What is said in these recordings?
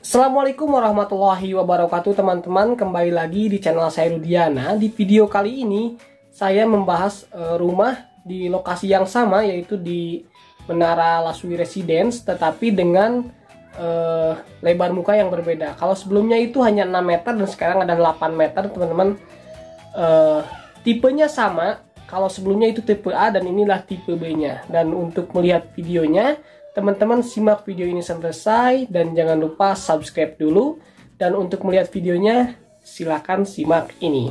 Assalamualaikum warahmatullahi wabarakatuh teman-teman. Kembali lagi di channel saya Rudiana. Di video kali ini saya membahas uh, rumah di lokasi yang sama Yaitu di Menara Laswi Residence Tetapi dengan uh, lebar muka yang berbeda. Kalau sebelumnya itu hanya 6 meter dan sekarang ada 8 meter teman-teman. Uh, Tipenya sama. Kalau sebelumnya itu tipe A dan inilah tipe B nya Dan untuk melihat videonya Teman-teman simak video ini sampai selesai dan jangan lupa subscribe dulu. Dan untuk melihat videonya, silakan simak ini.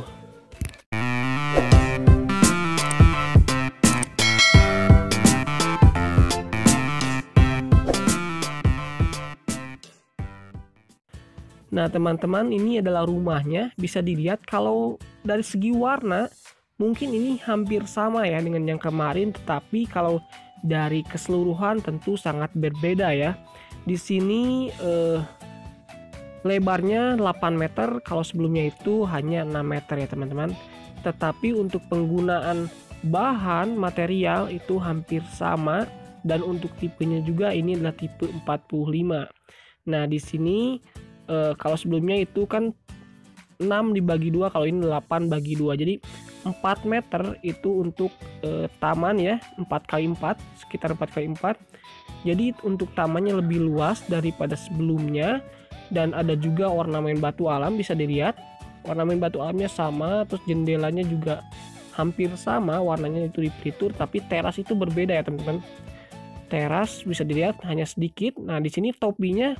Nah teman-teman ini adalah rumahnya bisa dilihat kalau dari segi warna mungkin ini hampir sama ya dengan yang kemarin tetapi kalau dari keseluruhan tentu sangat berbeda ya. Di sini eh, lebarnya 8 meter, kalau sebelumnya itu hanya 6 meter ya teman-teman. Tetapi untuk penggunaan bahan material itu hampir sama dan untuk tipenya juga ini adalah tipe 45. Nah, di sini eh, kalau sebelumnya itu kan 6 dibagi 2, kalau ini 8 bagi 2. Jadi 4 meter itu untuk e, taman ya 4 kali 4 sekitar 4 kali 4 jadi untuk tamannya lebih luas daripada sebelumnya dan ada juga ornamen batu alam bisa dilihat. Ornamen batu alamnya sama terus jendelanya juga hampir sama warnanya itu di pelitur tapi teras itu berbeda ya teman-teman. Teras bisa dilihat hanya sedikit. Nah di sini topinya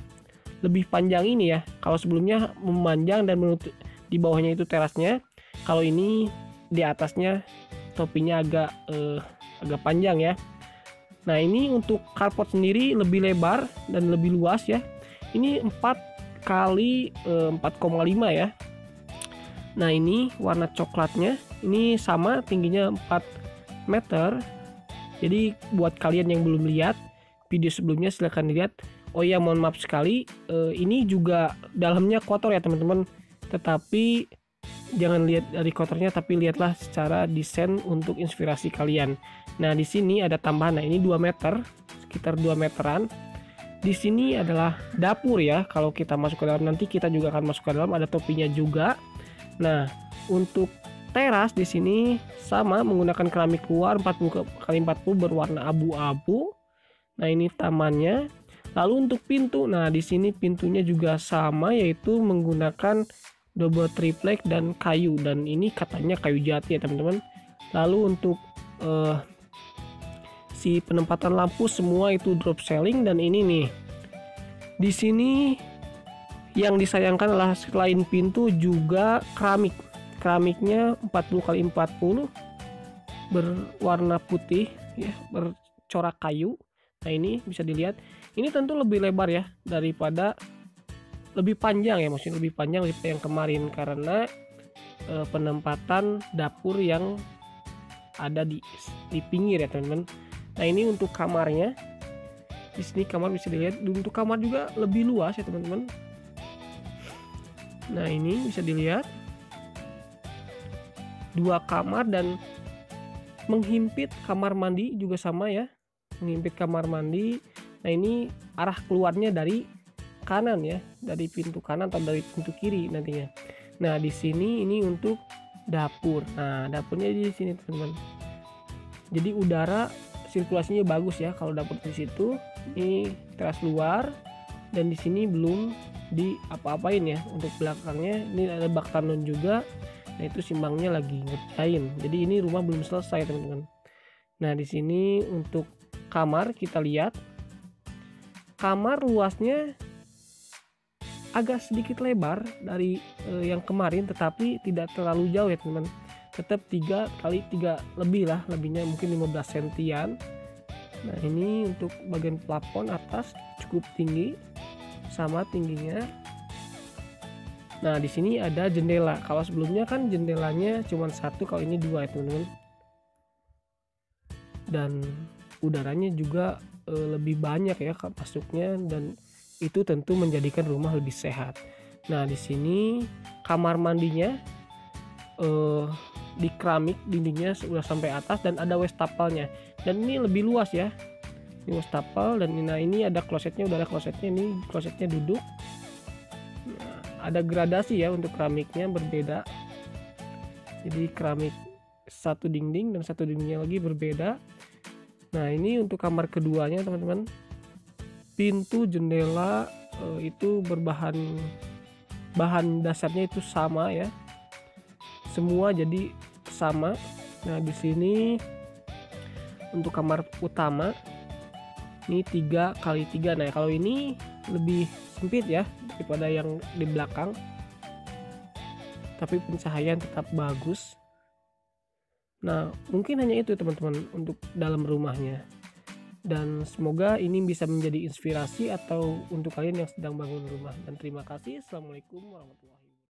lebih panjang ini ya. Kalau sebelumnya memanjang dan menutup di bawahnya itu terasnya. Kalau ini di atasnya topinya agak uh, agak panjang ya. Nah, ini untuk carport sendiri lebih lebar dan lebih luas ya. Ini 4 kali eh, 4,5 ya. Nah, ini warna coklatnya ini sama tingginya 4 meter. Jadi buat kalian yang belum lihat video sebelumnya silahkan dilihat. Oh ya, mohon maaf sekali, uh, ini juga dalamnya kotor ya teman-teman. Tetapi jangan lihat dari kotornya tapi lihatlah secara desain untuk inspirasi kalian. Nah, di sini ada tambahan. Nah, ini 2 meter, sekitar 2 meteran. Di sini adalah dapur ya. Kalau kita masuk ke dalam nanti kita juga akan masuk ke dalam ada topinya juga. Nah, untuk teras di sini sama menggunakan keramik luar 40 kali 40 berwarna abu-abu. Nah, ini tamannya. Lalu untuk pintu, nah di sini pintunya juga sama yaitu menggunakan double triplek dan kayu. Dan ini katanya kayu jati ya teman-teman. Lalu untuk uh, si penempatan lampu semua itu drop selling. Dan ini nih di sini yang disayangkan adalah selain pintu juga keramik. Keramiknya 40 kali 40 berwarna putih ya bercorak kayu. Nah ini bisa dilihat. Ini tentu lebih lebar ya daripada lebih panjang ya maksudnya lebih panjang daripada yang kemarin karena e, penempatan dapur yang ada di di pinggir ya teman-teman. Nah ini untuk kamarnya di sini kamar bisa dilihat untuk kamar juga lebih luas ya teman-teman. Nah ini bisa dilihat dua kamar dan menghimpit kamar mandi juga sama ya menghimpit kamar mandi. Nah ini arah keluarnya dari kanan ya dari pintu kanan atau dari pintu kiri nantinya. Nah di sini ini untuk dapur. Nah dapurnya di sini teman-teman. Jadi udara sirkulasinya bagus ya kalau dapur di situ. Ini teras luar dan di sini belum di apa-apain ya untuk belakangnya. Ini ada bak tanun juga. Nah itu simbangnya lagi ngerjain. Jadi ini rumah belum selesai teman-teman. Nah di sini untuk kamar kita lihat. Kamar luasnya agak sedikit lebar dari uh, yang kemarin tetapi tidak terlalu jauh ya teman tetap tiga kali tiga lebih lah lebihnya mungkin 15 sentian. Nah ini untuk bagian plafon atas cukup tinggi sama tingginya. Nah di sini ada jendela. Kalau sebelumnya kan jendelanya cuma satu kalau ini dua ya teman-teman. Dan udaranya juga e, lebih banyak ya masuknya. Dan itu tentu menjadikan rumah lebih sehat. Nah, di sini kamar mandinya eh, di keramik dindingnya sudah sampai atas dan ada wastafalnya. Dan ini lebih luas ya. Ini wastafel dan nah ini ada klosetnya, udah ada klosetnya ini klosetnya duduk. ada gradasi ya untuk keramiknya berbeda jadi keramik satu dinding dan satu dindingnya lagi berbeda nah ini untuk kamar keduanya teman-teman pintu jendela eh, itu berbahan bahan dasarnya itu sama ya. Semua jadi sama. Nah di sini untuk kamar utama ini tiga kali tiga. Nah kalau ini lebih sempit ya daripada yang di belakang. Tapi pencahayaan tetap bagus. Nah mungkin hanya itu teman-teman untuk dalam rumahnya dan semoga ini bisa menjadi inspirasi atau untuk kalian yang sedang bangun rumah. Dan terima kasih. Assalamualaikum warahmatullahi